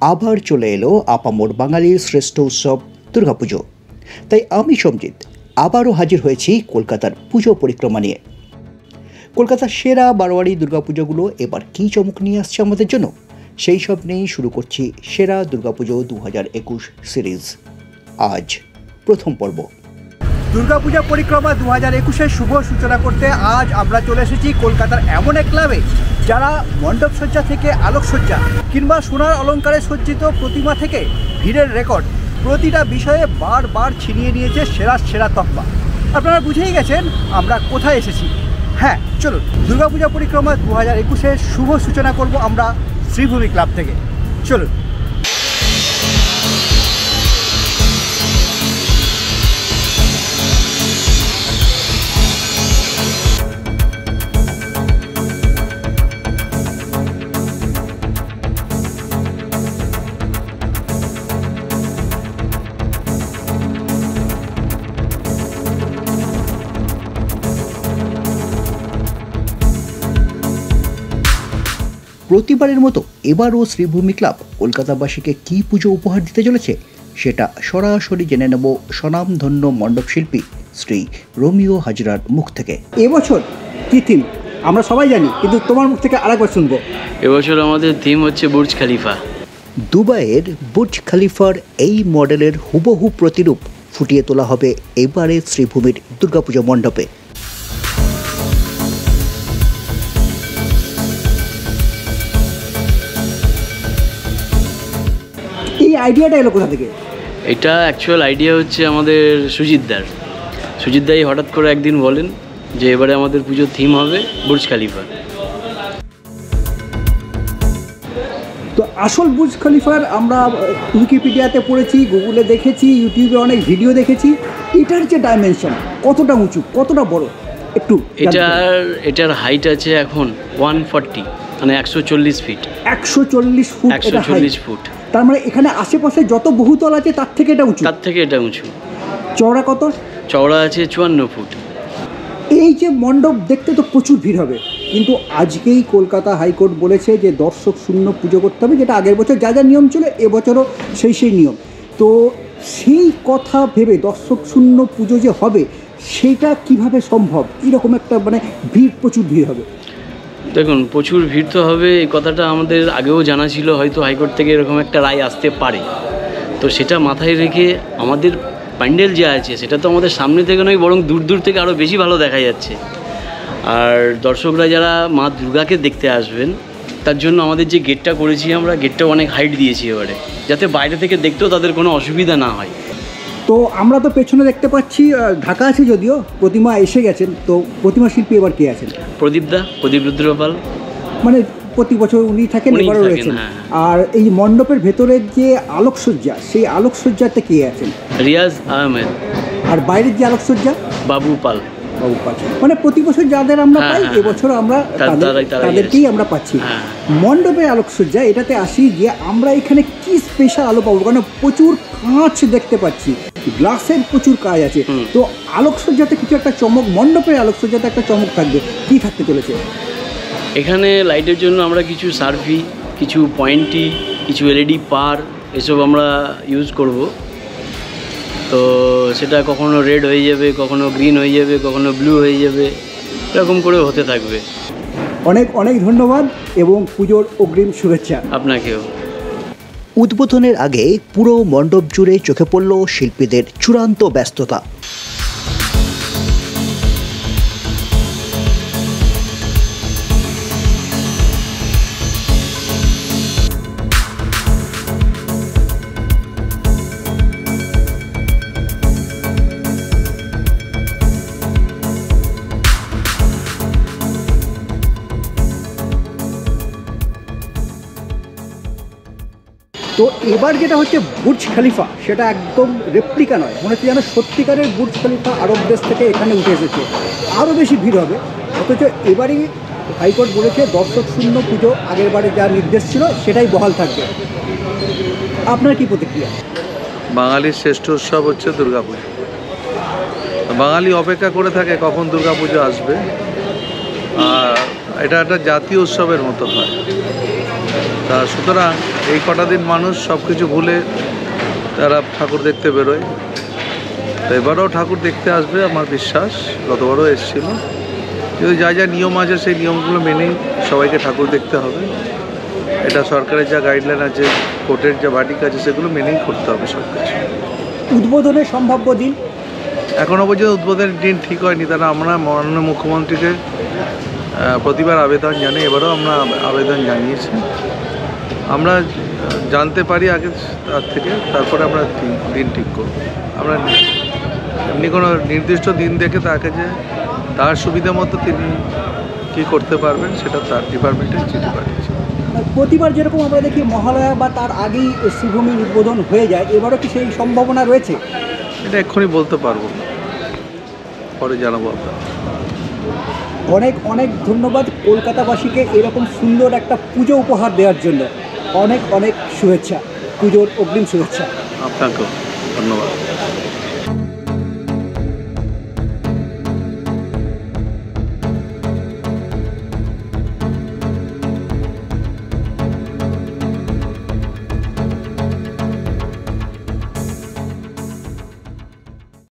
আবার চলে এলো আপামোর বাঙালির শ্রেষ্ঠ উৎসব, দুর্গাপুজো। তাই আমি, সঞ্জিত, আবারও হাজির হয়েছি কলকাতার পুজো পরিক্রমা নিয়ে। কলকাতার সেরা বারোয়ারি দুর্গাপুজোগুলো এবার কী চমক নিয়ে আসছে আমাদের জন্য? সেই সব নিয়েই শুরু করছি সেরা দুর্গাপুজো দু হাজার একুশ সিরিজ। আজ প্রথম পর্ব। দুর্গাপূজা পরিক্রমা দু হাজার একুশের শুভ সূচনা করতে আজ আমরা চলে এসেছি কলকাতার এমন এক ক্লাবে যারা মণ্ডপসজ্জা থেকে আলোকসজ্জা কিংবা সোনার অলঙ্কারে সজ্জিত প্রতিমা থেকে ভিড়ের রেকর্ড। প্রতিটা বিষয়ে বারবার ছিনিয়ে নিয়েছে সেরা সেরা তকমা। আপনারা বুঝেই গেছেন আমরা কোথায় এসেছি। হ্যাঁ চলুন, দুর্গাপূজা পরিক্রমা দু হাজার একুশের শুভ সূচনা করব আমরা শ্রীভূমি ক্লাব থেকে। চলুন। প্রতিবারের মতো এবারও শ্রীভূমি ক্লাব কলকাতাবাসীকে কী পুজো উপহার দিতে চলেছে সেটা সরাসরি জেনে নেব স্বনামধন্য মণ্ডপ শিল্পী শ্রী রোমিও হাজরার মুখ থেকে। এবছর কি থিম আমরা সবাই জানি কিন্তু তোমার মুখ থেকে আরেকবার শুনব। এবছর আমাদের থিম হচ্ছে বুর্জ খালিফা। দুবাইয়ের বুর্জ খালিফার এই মডেলের হুবহু প্রতিরূপ ফুটিয়ে তোলা হবে এবারে শ্রীভূমির দুর্গাপুজো মণ্ডপে। এই আইডিয়াটা এলো কোথা থেকে? এটা অ্যাকচুয়াল আইডিয়া হচ্ছে আমাদের সুজিতদার সুজিতদাই হঠাৎ করে একদিন বলেন যে এবারে আমাদের পুজোর থিম হবে বুর্জ খালিফা। তো আসল বুর্জ খলিফার আমরা উইকিপিডিয়াতে পড়েছি গুগলে দেখেছি ইউটিউবে অনেক ভিডিও দেখেছি। এটার যে ডাইমেনশন কতটা উঁচু কতটা বড়? একটু এটার এটার হাইট আছে এখন ওয়ান ফর্টি মানে একশো চল্লিশ ফিট একশো চল্লিশ ফুট একশো চল্লিশ ফুট। তার মানে এখানে আশেপাশে যত বহুতল আছে তার থেকে এটা উঁচু? তার থেকে এটা উঁচু। চওড়া কত? চওড়া আছে চুয়ান্ন ফুট। এই যে মণ্ডপ দেখতে তো প্রচুর ভিড় হবে। কিন্তু আজকেই কলকাতা হাইকোর্ট বলেছে যে দর্শক শূন্য পুজো করতে হবে যেটা আগের বছর যা যা নিয়ম ছিল এবছরও সেই সেই নিয়ম। তো সেই কথা ভেবে দর্শক শূন্য পুজো যে হবে সেটা কীভাবে সম্ভব? এরকম একটা মানে ভিড় প্রচুর ভিড় হবে। দেখুন, প্রচুর ভিড় তো হবে, এই কথাটা আমাদের আগেও জানা ছিল, হয়তো হাইকোর্ট থেকে এরকম একটা রায় আসতে পারে। তো সেটা মাথায় রেখে আমাদের প্যান্ডেল যে আছে, সেটা তো আমাদের সামনে থেকে নয়, বরং দূর দূর থেকে আরও বেশি ভালো দেখা যাচ্ছে। আর দর্শকরা যারা মা দুর্গাকে দেখতে আসবেন, তার জন্য আমাদের যে গেটটা করেছি আমরা গেটটা অনেক হাইট দিয়েছি এবারে, যাতে বাইরে থেকে দেখতেও তাদের কোনো অসুবিধা না হয়। তো আমরা তো পেছনে দেখতে পাচ্ছি ঢাকা আছে যদিও প্রতিমা এসে গেছেন তো প্রতিমা শিল্পী এবার কে আছেন? প্রদীপ দা প্রদীপ রুদ্রপাল। মানে প্রতি বছর উনি থাকেন এবারও রয়েছেন। হ্যাঁ। আর এই মণ্ডপের ভেতরের যে আলোকসজ্জা সেই আলোকসজ্জাতে কে আছেন? রিয়াজ আহমেদ। আর বাইরের যে আলোকসজ্জা? বাবু পাল। মানে প্রতি বছর যাদের আমরা হ্যাঁ, পাই হ্যাঁ, এবছর আমরা তাদেরকেই আমরা পাচ্ছি। হ্যাঁ। মণ্ডপের আলোকসজ্জা এটাতে আসি যে আমরা এখানে কি স্পেশাল আলো পাবো? কারণ প্রচুর কাঁচ দেখতে পাচ্ছি। গ্লাসের প্রচুর কাজ আছে। তো আলোকসজ্জাতে কিছু একটা চমক মণ্ডপের আলোকসজ্জাতে একটা চমক থাকবে। কি থাকতে চলেছে? এখানে লাইটের জন্য আমরা কিছু সার্ভি কিছু পয়েন্টি কিছু এলইডি পার এসব আমরা ইউজ করব। তো সেটা কখনো রেড হয়ে যাবে কখনো গ্রিন হয়ে যাবে কখনো ব্লু হয়ে যাবে এরকম করে হতে থাকবে। অনেক অনেক ধন্যবাদ এবং পুজোর অগ্রিম শুভেচ্ছা। আপনাকেও। উদ্বোধনের আগে পুরো মণ্ডপ জুড়ে চোখে পড়ল শিল্পীদের চূড়ান্ত ব্যস্ততা। তো এবার যেটা হচ্ছে বুর্জ খালিফা, সেটা একদম রেপ্লিকা নয়। মনে হচ্ছে যেন সত্যিকারের বুর্জ খালিফা আরব দেশ থেকে এখানে উঠে এসেছে। আরও বেশি ভিড় হবে। অথচ এবারই হাইকোর্ট বলেছে দর্শক শূন্য পুজো আগের বারে যা নির্দেশ ছিল, সেটাই বহাল থাকবে। আপনার কি প্রতিক্রিয়া? বাঙালির শ্রেষ্ঠ উৎসব হচ্ছে দুর্গাপুজো। বাঙালি অপেক্ষা করে থাকে কখন দুর্গাপুজো আসবে। আর এটা একটা জাতীয় উৎসবের মতো হয়। তা সুতরাং এই কটা দিন মানুষ সব কিছু ভুলে তারা ঠাকুর দেখতে বেরোয়। তো এবারেও ঠাকুর দেখতে আসবে আমার বিশ্বাস গতবারও এসেছিল। কিন্তু যা যা নিয়ম আছে সেই নিয়মগুলো মেনেই সবাইকে ঠাকুর দেখতে হবে। এটা সরকারের যা গাইডলাইন আছে কোর্টের যা বাটিক আছে সেগুলো মেনেই করতে হবে সব কিছু উদ্বোধনের সম্ভাব্য দিন? এখনও পর্যন্ত উদ্বোধনের দিন ঠিক হয়নি। তারা আমরা মাননীয় মুখ্যমন্ত্রীকে প্রতিবার আবেদন জানি এবারও আমরা আবেদন জানিয়েছি। আমরা জানতে পারি আগে তার থেকে তারপরে আমরা দিন ঠিক করব। আমরা এমনি কোনো নির্দিষ্ট দিন দেখে তাকে যে তার সুবিধা মতো তিনি কী করতে পারবেন সেটা তার ডিপার্টমেন্টে চিঠি পাঠিয়েছি। প্রতিবার যেরকম আমরা দেখি মহালয়া বা তার আগেই শ্রীভূমির উদ্বোধন হয়ে যায় এবারও কি সেই সম্ভাবনা রয়েছে? এটা এক্ষুনি বলতে পারব না। পরে জানাব আপনার অনেক অনেক ধন্যবাদ কলকাতাবাসীকে এরকম সুন্দর একটা পুজো উপহার দেওয়ার জন্য। অনেক অনেক শুভেচ্ছা পুজোর অগ্রিম শুভেচ্ছা। আপনাকে ধন্যবাদ।